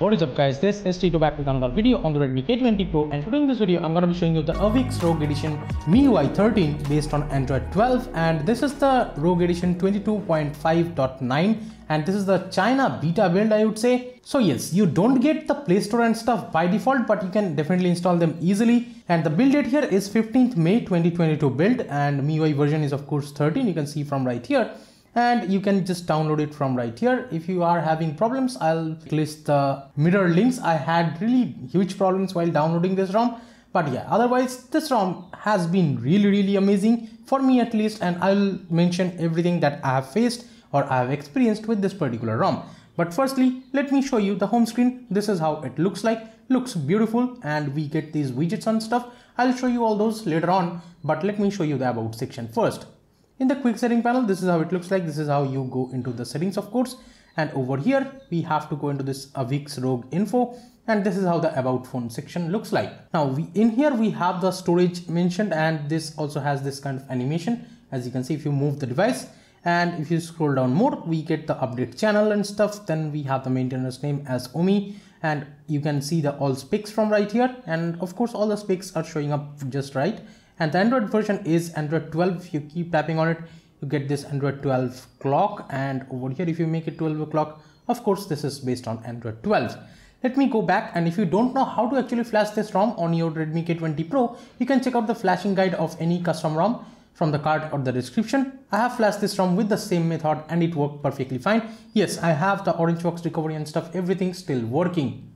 What is up guys, this is Tito back with another video on the Redmi K20 Pro and today in this video I'm to be showing you the AbhiX ROG Edition MIUI 13 based on Android 12 and this is the ROG Edition 22.5.9 and this is the China beta build I would say. So yes, you don't get the Play Store and stuff by default but you can definitely install them easily. And the build date here is 15th May 2022 build and MIUI version is of course 13 you can see from right here and you can just download it from right here. If you are having problems i'll list the mirror links. I had really huge problems while downloading this rom. But yeah otherwise this rom has been really really amazing for me at least. And i'll mention everything that i have faced or i have experienced with this particular rom. But firstly let me show you the home screen. This is how it looks like. Looks beautiful and we get these widgets and stuff. I'll show you all those later on. But let me show you the about section first in the quick setting panel, this is how it looks like. This is how you go into the settings, of course. And over here, we have to go into this AbhiX ROG info. And this is how the about phone section looks like. Now, we in here, we have the storage mentioned and this also has this kind of animation. As you can see, if you move the device and if you scroll down more, we get the update channel and stuff. Then we have the maintainer's name as Omi and you can see the all specs from right here. And of course, all the specs are showing up just right and the Android version is Android 12 if you keep tapping on it you get this Android 12 clock. And over here if you make it 12 o'clock of course this is based on Android 12 let me go back. And if you don't know how to actually flash this ROM on your Redmi K20 Pro you can check out the flashing guide of any custom ROM from the card or the description. I have flashed this ROM with the same method and it worked perfectly fine. Yes, I have the OrangeFox recovery and stuff, everything still working.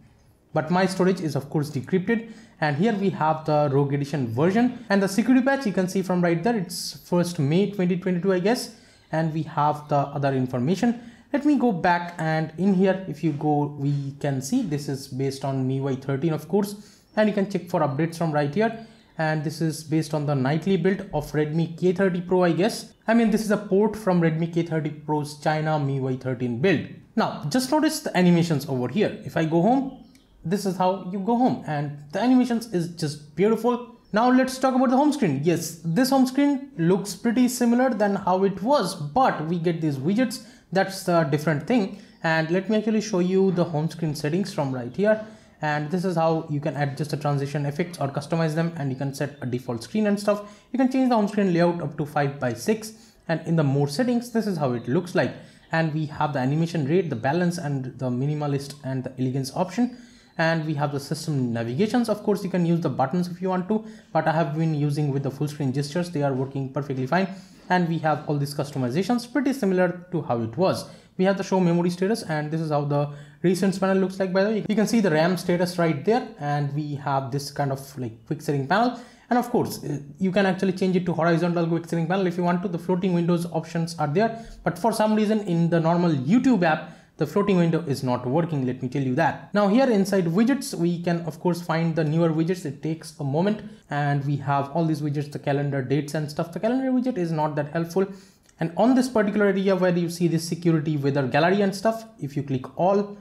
But my storage is of course decrypted and here we have the ROG edition version and the security patch you can see from right there it's first may 2022 i guess and we have the other information let me go back and in here if you go we can see this is based on MIUI 13 of course and you can check for updates from right here and this is based on the nightly build of Redmi K30 Pro I guess. I mean this is a port from Redmi K30 Pro's China MIUI 13 build. Now just notice the animations over here. If I go home this is how you go home. And the animations is just beautiful. Now let's talk about the home screen. Yes this home screen looks pretty similar than how it was but we get these widgets. That's a different thing. And let me actually show you the home screen settings from right here. And this is how you can adjust the transition effects or customize them. And you can set a default screen and stuff. You can change the home screen layout up to 5 by 6 and in the more settings this is how it looks like. And we have the animation rate the balance and the minimalist and the elegance option and we have the system navigations. Of course you can use the buttons if you want to but i have been using with the full screen gestures. They are working perfectly fine. And we have all these customizations pretty similar to how it was. We have the show memory status and this is how the recent panel looks like by the way. You can see the ram status right there and we have this kind of like quick setting panel. And of course uh, you can actually change it to horizontal quick setting panel if you want to. The floating windows options are there. But for some reason in the normal youtube app the floating window is not working let me tell you that. Now here inside widgets we can of course find the newer widgets. It takes a moment. And we have all these widgets the calendar dates and stuff. The calendar widget is not that helpful. And on this particular area where you see this security weather gallery and stuff if you click all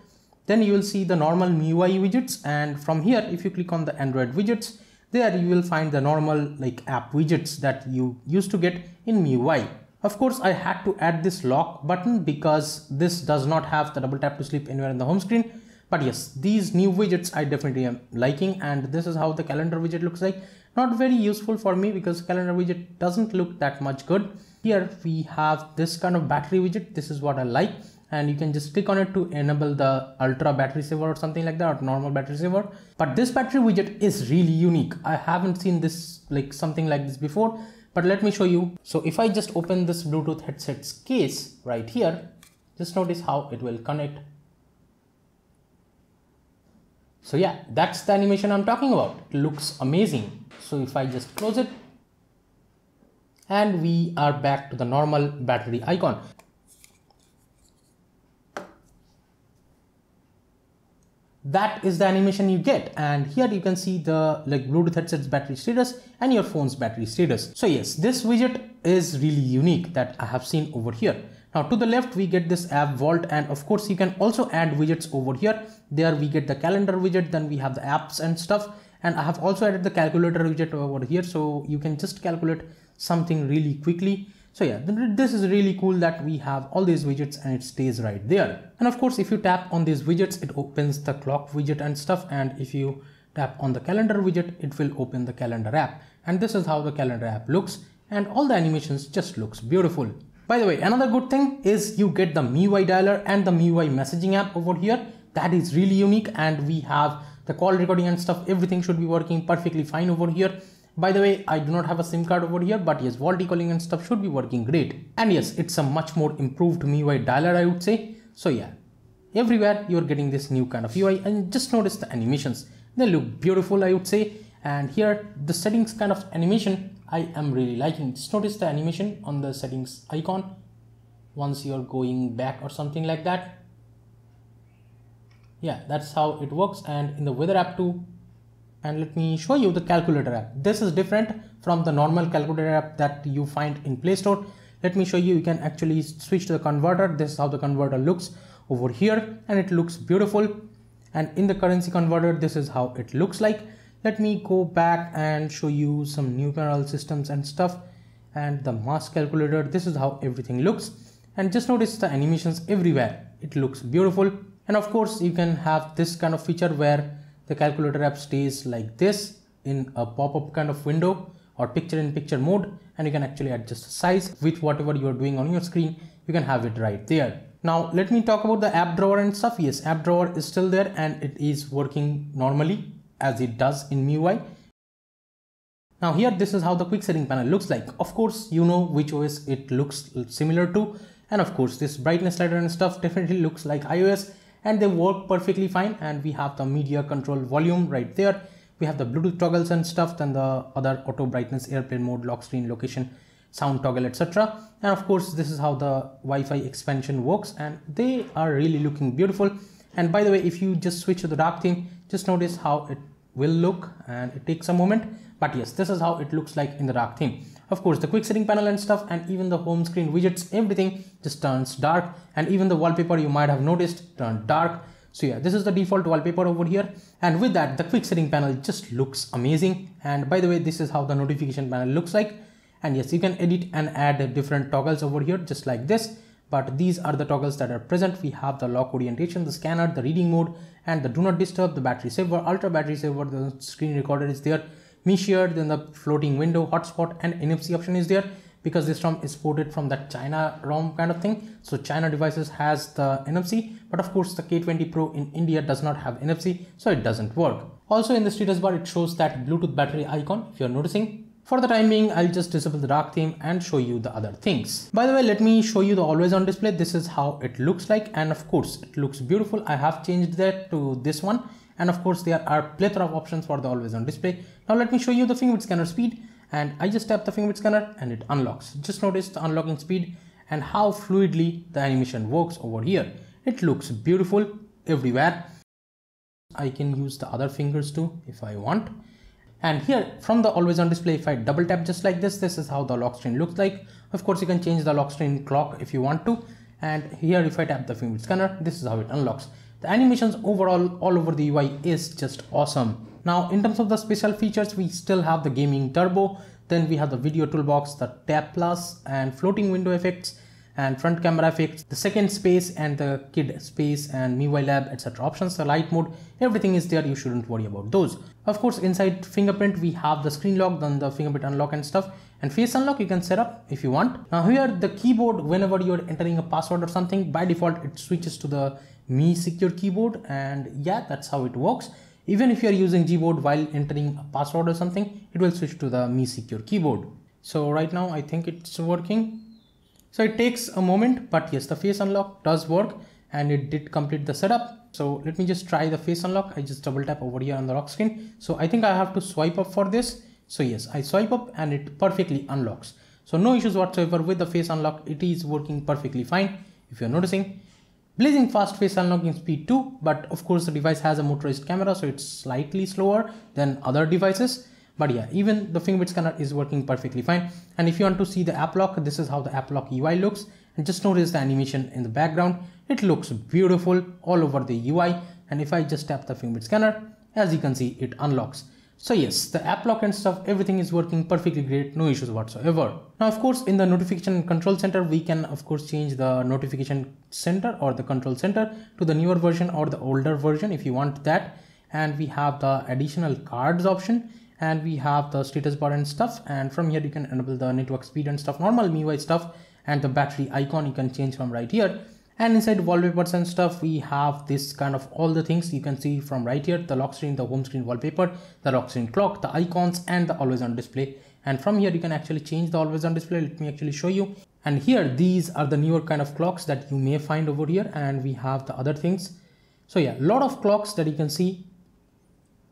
then you will see the normal MIUI widgets. And from here if you click on the Android widgets there you will find the normal like app widgets that you used to get in MIUI of course, I had to add this lock button because this does not have the double tap to sleep anywhere in the home screen. But yes, these new widgets I definitely am liking and this is how the calendar widget looks like. Not very useful for me because calendar widget doesn't look that much good. Here we have this kind of battery widget. This is what I like and you can just click on it to enable the ultra battery saver or something like that or normal battery saver. But this battery widget is really unique. I haven't seen this like something like this before but let me show you. So if I just open this Bluetooth headsets case right here, just notice how it will connect. So yeah, that's the animation I'm talking about. It looks amazing. So if I just close it and we are back to the normal battery icon. That is the animation you get. And here you can see the like bluetooth headsets battery status and your phone's battery status. So yes this widget is really unique that i have seen over here. Now to the left we get this app vault. And of course you can also add widgets over here. There we get the calendar widget. Then we have the apps and stuff. And i have also added the calculator widget over here. So you can just calculate something really quickly So yeah, this is really cool that we have all these widgets and it stays right there. And of course, if you tap on these widgets, it opens the clock widget and stuff. And if you tap on the calendar widget, it will open the calendar app. And this is how the calendar app looks. And all the animations just looks beautiful. By the way, another good thing is you get the MIUI dialer and the MIUI messaging app over here. That is really unique. And we have the call recording and stuff. Everything should be working perfectly fine over here. By the way, I do not have a SIM card over here, but yes, VoLTE calling and stuff should be working great. And yes, it's a much more improved MIUI dialer, I would say. So yeah, everywhere you're getting this new kind of UI and just notice the animations. They look beautiful, I would say. And here, the settings kind of animation, I am really liking. Just notice the animation on the settings icon once you're going back or something like that. Yeah, that's how it works. And in the weather app too, and let me show you the calculator app. This is different from the normal calculator app that you find in Play Store. Let me show you, you can actually switch to the converter. This is how the converter looks over here and it looks beautiful. And in the currency converter, this is how it looks like. Let me go back and show you some numeral systems and stuff and the mass calculator. This is how everything looks. And just notice the animations everywhere. It looks beautiful. And of course, you can have this kind of feature where the calculator app stays like this in a pop-up kind of window or picture in picture mode and you can actually adjust the size with whatever you are doing on your screen. You can have it right there. Now let me talk about the app drawer and stuff. Yes app drawer is still there and it is working normally as it does in MIUI. Now here this is how the quick setting panel looks like. Of course you know which OS it looks similar to and of course this brightness slider and stuff definitely looks like iOS and they work perfectly fine. And we have the media control volume right there. We have the bluetooth toggles and stuff then the other auto brightness airplane mode lock screen location sound toggle etc and of course this is how the wi-fi expansion works and they are really looking beautiful. And by the way if you just switch to the dark theme just notice how it will look and it takes a moment. But yes this is how it looks like in the dark theme of course, the quick setting panel and stuff and even the home screen widgets, everything just turns dark and even the wallpaper you might have noticed turned dark. So yeah, this is the default wallpaper over here. And with that, the quick setting panel just looks amazing. And by the way, this is how the notification panel looks like. And yes, you can edit and add different toggles over here, just like this. But these are the toggles that are present. We have the lock orientation, the scanner, the reading mode, and the do not disturb, the battery saver, ultra battery saver, the screen recorder is there me then the floating window hotspot and NFC option is there because this ROM is ported from that China ROM kind of thing. So China devices has the NFC, but of course the K20 Pro in India does not have NFC, so it doesn't work. Also in the status bar, it shows that Bluetooth battery icon, if you're noticing. For the time being, I'll just disable the dark theme and show you the other things. By the way, let me show you the always on display. This is how it looks like. And of course, it looks beautiful. I have changed that to this one and of course there are plethora of options for the always on display. Now let me show you the fingerprint scanner speed. And i just tap the fingerprint scanner and it unlocks. Just notice the unlocking speed and how fluidly the animation works over here. It looks beautiful everywhere. I can use the other fingers too if i want. And here from the always on display if i double tap just like this this is how the lock screen looks like. Of course you can change the lock screen clock if you want to. And here if i tap the fingerprint scanner this is how it unlocks the animations overall all over the UI is just awesome. Now in terms of the special features, we still have the gaming turbo, then we have the video toolbox, the tab plus and floating window effects and front camera effects, the second space and the kid space and MIUI lab etc options, the light mode, everything is there, you shouldn't worry about those. Of course inside fingerprint we have the screen lock, then the fingerprint unlock and stuff and face unlock you can set up if you want. Now here the keyboard whenever you're entering a password or something by default it switches to the Mi Secure keyboard and yeah that's how it works. Even if you're using Gboard while entering a password or something it will switch to the Mi Secure keyboard. So right now I think it's working. So it takes a moment but yes the face unlock does work and it did complete the setup. So let me just try the face unlock. I just double tap over here on the lock screen. So I think I have to swipe up for this. So yes I swipe up and it perfectly unlocks. So no issues whatsoever with the face unlock. It is working perfectly fine. If you're noticing Blazing fast face unlocking speed too, but of course the device has a motorized camera so it's slightly slower than other devices. But yeah, even the fingerprint scanner is working perfectly fine. And if you want to see the app lock, this is how the app lock UI looks. And just notice the animation in the background. It looks beautiful all over the UI. And if I just tap the fingerprint scanner, as you can see, it unlocks. So yes, the app lock and stuff, everything is working perfectly great, no issues whatsoever. Now, of course, in the notification control center, we can of course change the notification center or the control center to the newer version or the older version if you want that. And we have the additional cards option and we have the status bar and stuff. And from here, you can enable the network speed and stuff, normal MIUI stuff and the battery icon you can change from right here and inside wallpapers and stuff we have this kind of all the things you can see from right here. The lock screen the home screen wallpaper the lock screen clock the icons and the always on display. And from here you can actually change the always on display. Let me actually show you. And here these are the newer kind of clocks that you may find over here. And we have the other things. So yeah a lot of clocks that you can see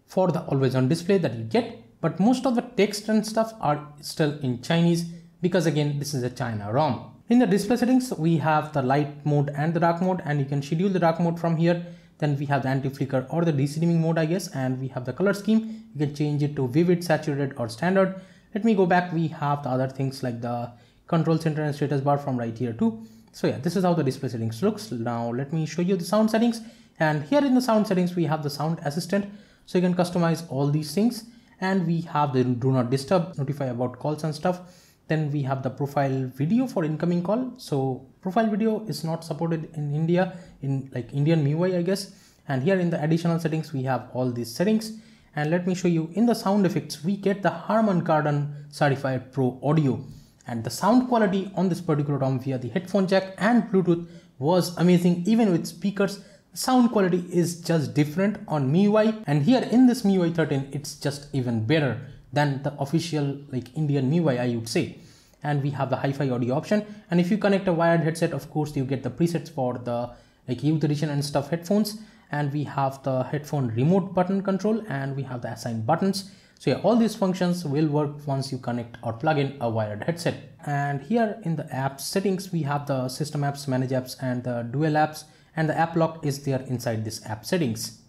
for the always on display that you get. But most of the text and stuff are still in chinese because again this is a china rom in the display settings, we have the light mode and the dark mode and you can schedule the dark mode from here. Then we have the anti-flicker or the de-dimming mode, I guess, and we have the color scheme. You can change it to vivid, saturated or standard. Let me go back. We have the other things like the control center and status bar from right here too. So yeah, this is how the display settings looks. Now let me show you the sound settings. And here in the sound settings, we have the sound assistant. So you can customize all these things. And we have the do not disturb, notify about calls and stuff then we have the profile video for incoming call. So profile video is not supported in india in like indian miui i guess. And here in the additional settings we have all these settings. And let me show you in the sound effects we get the harman kardon certified pro audio. And the sound quality on this particular ROM via the headphone jack and bluetooth was amazing. Even with speakers sound quality is just different on MIUI. And here in this MIUI 13 it's just even better than the official like Indian MIUI I would say. And we have the hi-fi audio option. And if you connect a wired headset of course you get the presets for the like youth edition and stuff headphones. And we have the headphone remote button control and we have the assign buttons. So yeah all these functions will work once you connect or plug in a wired headset. And here in the app settings we have the system apps manage apps and the dual apps. And the app lock is there inside this app settings.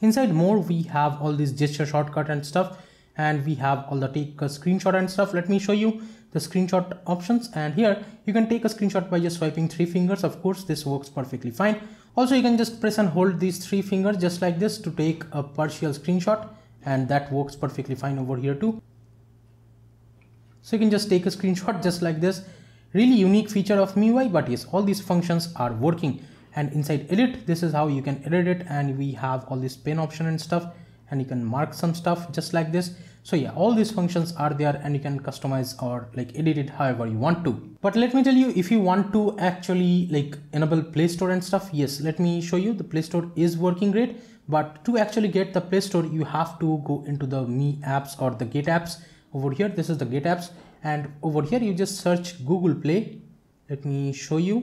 Inside more we have all these gesture shortcut and stuff and we have all the take a screenshot and stuff. Let me show you the screenshot options. And here you can take a screenshot by just swiping three fingers. Of course this works perfectly fine. Also you can just press and hold these three fingers just like this to take a partial screenshot. And that works perfectly fine over here too. So you can just take a screenshot just like this. Really unique feature of MIUI but yes all these functions are working. And inside edit this is how you can edit it. And we have all this pen option and stuff and you can mark some stuff just like this. So yeah all these functions are there and you can customize or like edit it however you want to. But let me tell you if you want to actually like enable play store and stuff yes let me show you. The play store is working great but to actually get the play store you have to go into the me apps or the get apps over here. This is the get apps. And over here you just search google play. Let me show you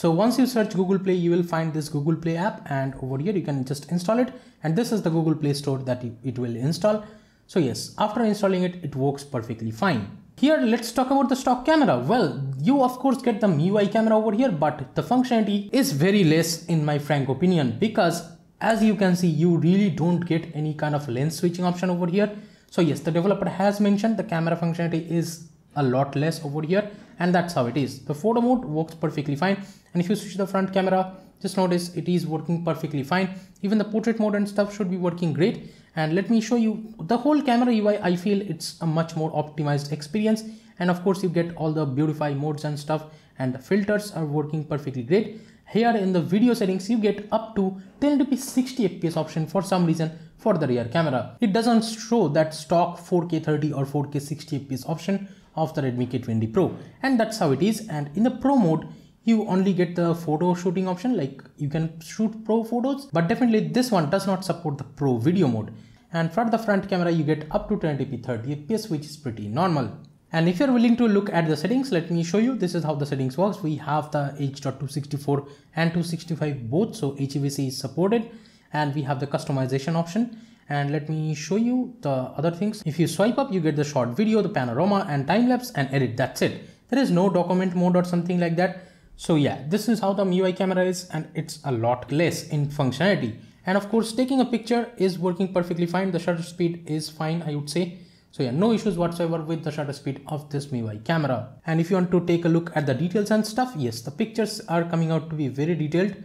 So once you search Google Play, you will find this Google Play app and over here you can just install it. And this is the Google Play Store that it will install. So yes, after installing it, it works perfectly fine. Here, let's talk about the stock camera. Well, you of course get the MIUI camera over here, but the functionality is very less in my frank opinion because as you can see, you really don't get any kind of lens switching option over here. So yes, the developer has mentioned the camera functionality is a lot less over here and that's how it is. The photo mode works perfectly fine and if you switch the front camera just notice it is working perfectly fine. Even the portrait mode and stuff should be working great. And let me show you the whole camera UI. I feel it's a much more optimized experience and of course you get all the beautify modes and stuff and the filters are working perfectly great. Here in the video settings you get up to 1080p 60 fps option for some reason for the rear camera. It doesn't show that stock 4k 30 or 4k 60 fps option of the Redmi K20 Pro. And that's how it is. And in the Pro mode you only get the photo shooting option. Like you can shoot pro photos but definitely this one does not support the pro video mode. And for the front camera you get up to 1080p 30 fps which is pretty normal. And if you're willing to look at the settings let me show you. This is how the settings works. We have the h.264 and 265 both so HEVC is supported. And we have the customization option and let me show you the other things if you swipe up you get the short video the panorama and time lapse and edit that's it there is no document mode or something like that so yeah, this is how the MIUI camera is and it's a lot less in functionality. And of course, taking a picture is working perfectly fine. The shutter speed is fine, I would say. So yeah, no issues whatsoever with the shutter speed of this MIUI camera. And if you want to take a look at the details and stuff, yes, the pictures are coming out to be very detailed.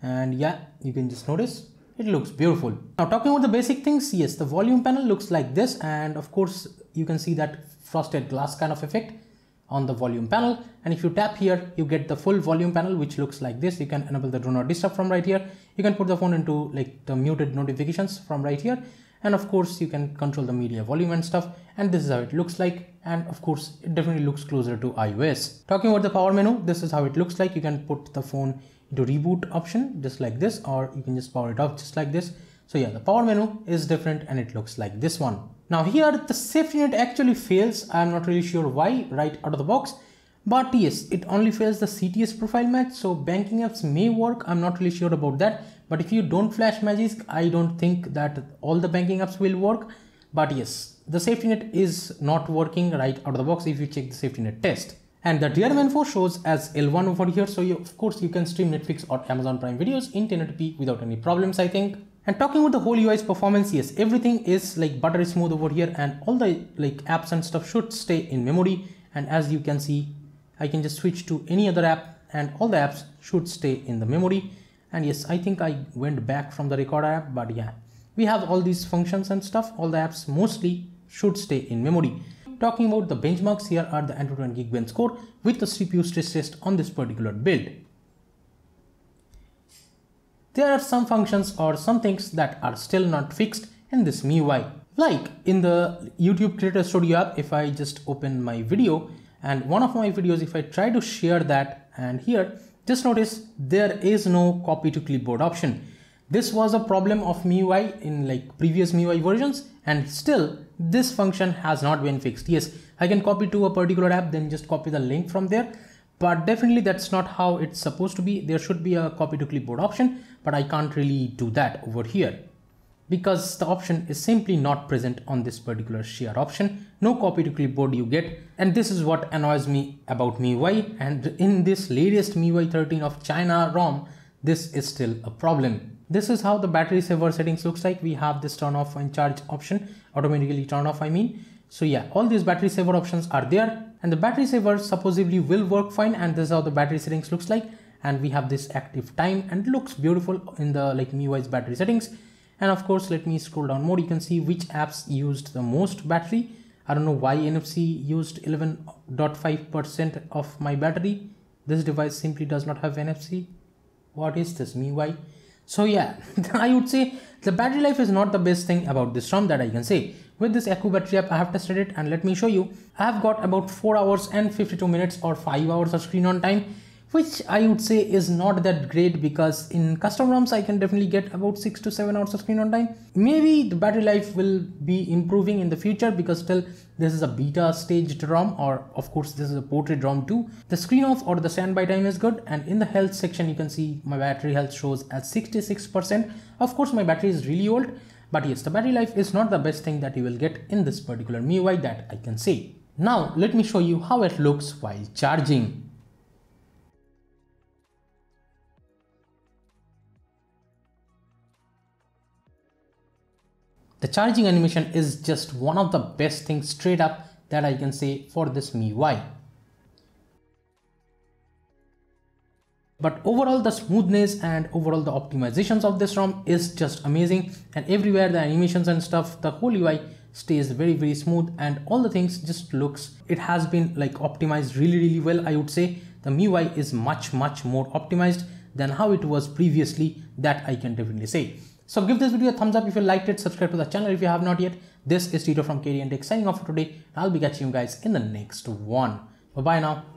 And yeah, you can just notice it looks beautiful. Now talking about the basic things, yes, the volume panel looks like this and of course you can see that frosted glass kind of effect on the volume panel. And if you tap here you get the full volume panel which looks like this. You can enable the do not disturb from right here. You can put the phone into like the muted notifications from right here. And of course you can control the media volume and stuff. And this is how it looks like. And of course it definitely looks closer to iOS. Talking about the power menu this is how it looks like. You can put the phone into reboot option just like this or you can just power it off just like this. So yeah the power menu is different and it looks like this one. Now here the safety net actually fails. I'm not really sure why right out of the box. But yes, it only fails the CTS profile match. So banking apps may work. I'm not really sure about that. But if you don't flash Magisk, I don't think that all the banking apps will work. But yes, the safety net is not working right out of the box if you check the safety net test. And the DRM info shows as L1 over here. So you, of course you can stream Netflix or Amazon Prime videos in 1080p without any problems, I think. And talking about the whole UI's performance, yes, everything is like buttery smooth over here and all the like apps and stuff should stay in memory. And as you can see, I can just switch to any other app and all the apps should stay in the memory. And yes, I think I went back from the recorder app, but yeah, we have all these functions and stuff. All the apps mostly should stay in memory. Talking about the benchmarks, here are the Android 1 Geekbench score with the CPU stress test on this particular build there are some functions or some things that are still not fixed in this MIUI. Like in the YouTube Creator Studio app, if I just open my video and one of my videos, if I try to share that and here, just notice there is no copy to clipboard option. This was a problem of MIUI in like previous MIUI versions and still this function has not been fixed. Yes, I can copy to a particular app, then just copy the link from there but definitely that's not how it's supposed to be. There should be a copy to clipboard option, but I can't really do that over here because the option is simply not present on this particular share option. No copy to clipboard you get. And this is what annoys me about MIUI. And in this latest MIUI 13 of China ROM, this is still a problem. This is how the battery saver settings looks like. We have this turn off and charge option, automatically turn off I mean. So yeah, all these battery saver options are there and the battery saver supposedly will work fine and this is how the battery settings looks like. And we have this active time and looks beautiful in the like MIUI's battery settings. And of course let me scroll down more. You can see which apps used the most battery. I don't know why NFC used 11.5 percent of my battery. This device simply does not have NFC what is this MIUI so yeah I would say the battery life is not the best thing about this ROM that I can say with this Accu battery app, I have tested it and let me show you. I have got about 4 hours and 52 minutes or 5 hours of screen on time which I would say is not that great because in custom ROMs I can definitely get about 6 to 7 hours of screen on time. Maybe the battery life will be improving in the future because still this is a beta staged ROM or of course this is a ported ROM too. The screen off or the standby time is good and in the health section you can see my battery health shows at 66%. Of course my battery is really old but yes, the battery life is not the best thing that you will get in this particular MIUI that I can say. Now let me show you how it looks while charging. The charging animation is just one of the best things straight up that I can say for this MIUI. But overall the smoothness and overall the optimizations of this ROM is just amazing and everywhere the animations and stuff, the whole UI stays very very smooth and all the things just looks, it has been like optimized really really well I would say. The MIUI is much much more optimized than how it was previously that I can definitely say. So give this video a thumbs up if you liked it, subscribe to the channel if you have not yet. This is Tito from KTN Tech signing off for today. I'll be catching you guys in the next one. Bye bye now.